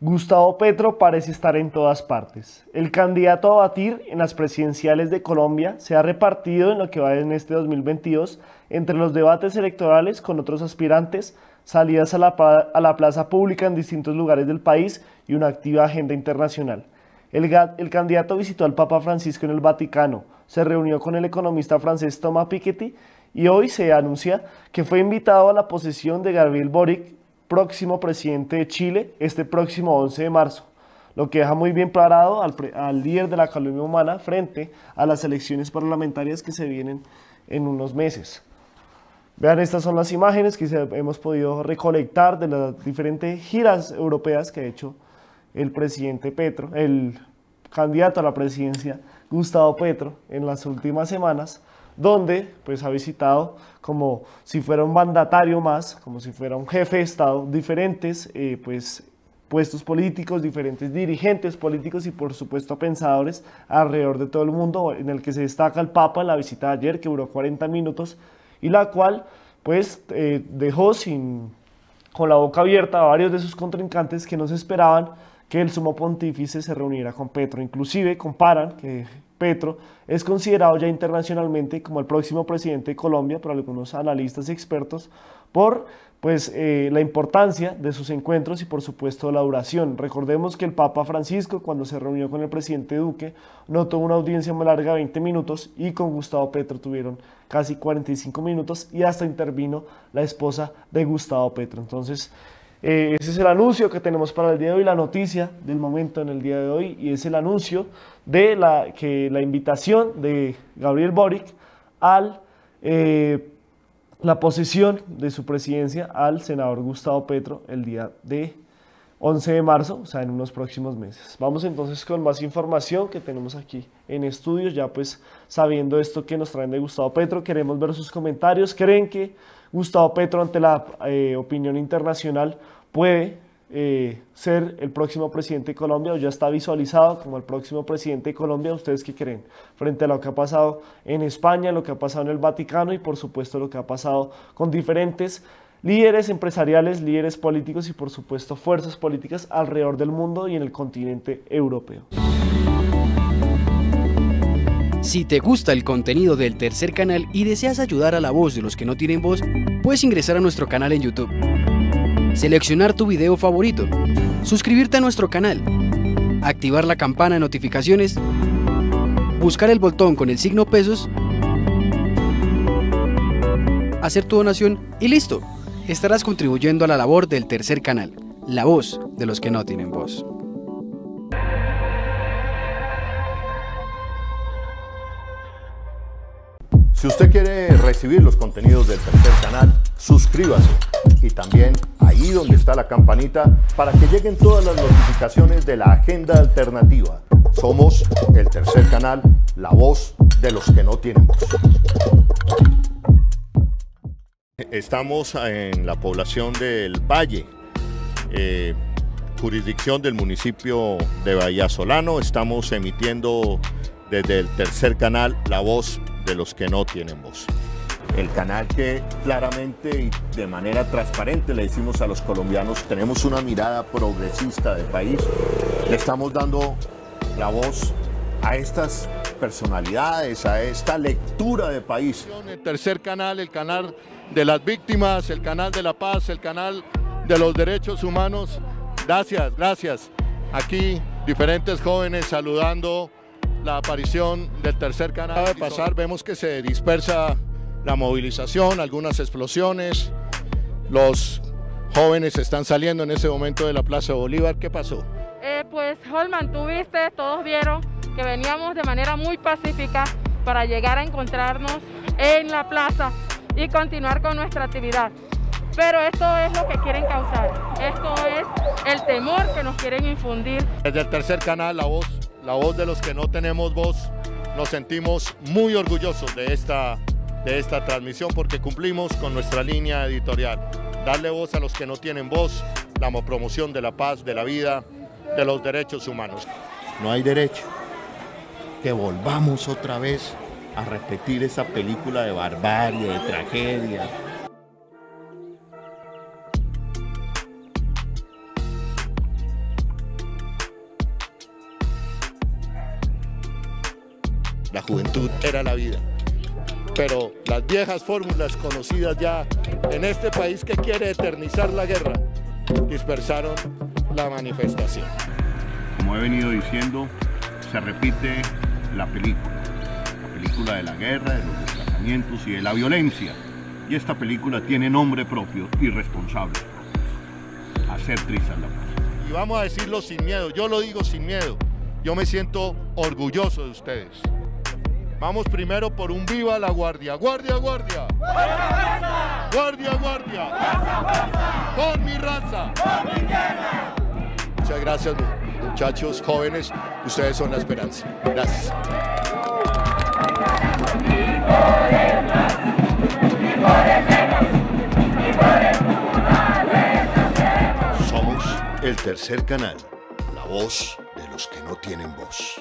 Gustavo Petro parece estar en todas partes. El candidato a batir en las presidenciales de Colombia se ha repartido en lo que va en este 2022 entre los debates electorales con otros aspirantes, salidas a la, plaza pública en distintos lugares del país y una activa agenda internacional. El, el, candidato visitó al Papa Francisco en el Vaticano, se reunió con el economista francés Thomas Piketty y hoy se anuncia que fue invitado a la posesión de Gabriel Boric, próximo presidente de Chile este próximo 11 de marzo, lo que deja muy bien parado al, al líder de la Colombia Humana frente a las elecciones parlamentarias que se vienen en unos meses. Vean, estas son las imágenes que hemos podido recolectar de las diferentes giras europeas que ha hecho el presidente Petro, el candidato a la presidencia Gustavo Petro en las últimas semanas donde pues ha visitado como si fuera un mandatario más, como si fuera un jefe de Estado, diferentes eh, pues puestos políticos, diferentes dirigentes políticos y por supuesto pensadores alrededor de todo el mundo, en el que se destaca el Papa la visita de ayer que duró 40 minutos y la cual pues eh, dejó sin con la boca abierta a varios de sus contrincantes que no se esperaban que el sumo pontífice se reuniera con Petro. Inclusive comparan que Petro es considerado ya internacionalmente como el próximo presidente de Colombia por algunos analistas y expertos por pues, eh, la importancia de sus encuentros y por supuesto la duración. Recordemos que el Papa Francisco cuando se reunió con el presidente Duque no tuvo una audiencia más larga de 20 minutos y con Gustavo Petro tuvieron casi 45 minutos y hasta intervino la esposa de Gustavo Petro. Entonces, eh, ese es el anuncio que tenemos para el día de hoy, la noticia del momento en el día de hoy, y es el anuncio de la, que, la invitación de Gabriel Boric a eh, la posesión de su presidencia al senador Gustavo Petro el día de 11 de marzo, o sea, en unos próximos meses. Vamos entonces con más información que tenemos aquí en estudios, ya pues sabiendo esto que nos traen de Gustavo Petro, queremos ver sus comentarios, ¿creen que Gustavo Petro ante la eh, opinión internacional puede eh, ser el próximo presidente de Colombia o ya está visualizado como el próximo presidente de Colombia. ¿Ustedes qué creen? Frente a lo que ha pasado en España, lo que ha pasado en el Vaticano y por supuesto lo que ha pasado con diferentes líderes empresariales, líderes políticos y por supuesto fuerzas políticas alrededor del mundo y en el continente europeo. Si te gusta el contenido del tercer canal y deseas ayudar a la voz de los que no tienen voz, puedes ingresar a nuestro canal en YouTube, seleccionar tu video favorito, suscribirte a nuestro canal, activar la campana de notificaciones, buscar el botón con el signo pesos, hacer tu donación y listo. Estarás contribuyendo a la labor del tercer canal, la voz de los que no tienen voz. Si usted quiere recibir los contenidos del tercer canal, suscríbase y también ahí donde está la campanita para que lleguen todas las notificaciones de la agenda alternativa. Somos el tercer canal, la voz de los que no tienen voz. Estamos en la población del Valle, eh, jurisdicción del municipio de Bahía Solano. Estamos emitiendo desde el tercer canal La Voz de los que no tienen voz. El canal que claramente y de manera transparente le decimos a los colombianos, tenemos una mirada progresista del país, le estamos dando la voz a estas personalidades, a esta lectura de país. El tercer canal, el canal de las víctimas, el canal de la paz, el canal de los derechos humanos. Gracias, gracias. Aquí diferentes jóvenes saludando la aparición del tercer canal. de pasar, vemos que se dispersa la movilización, algunas explosiones. Los jóvenes están saliendo en ese momento de la Plaza Bolívar. ¿Qué pasó? Eh, pues, Holman, tú viste, todos vieron que veníamos de manera muy pacífica para llegar a encontrarnos en la plaza y continuar con nuestra actividad. Pero esto es lo que quieren causar. Esto es el temor que nos quieren infundir. Desde el tercer canal, la voz la voz de los que no tenemos voz, nos sentimos muy orgullosos de esta, de esta transmisión porque cumplimos con nuestra línea editorial. Darle voz a los que no tienen voz, la promoción de la paz, de la vida, de los derechos humanos. No hay derecho que volvamos otra vez a repetir esa película de barbarie, de tragedia. La juventud era la vida, pero las viejas fórmulas conocidas ya en este país que quiere eternizar la guerra dispersaron la manifestación. Como he venido diciendo, se repite la película película de la guerra, de los desplazamientos y de la violencia. Y esta película tiene nombre propio y responsables propios. Hacer trizas la paz. Y vamos a decirlo sin miedo, yo lo digo sin miedo. Yo me siento orgulloso de ustedes. Vamos primero por un viva la guardia. Guardia, guardia. Guardia, guardia. Por mi raza. Muchas gracias muchachos, jóvenes. Ustedes son la esperanza. Gracias. El tercer canal, la voz de los que no tienen voz.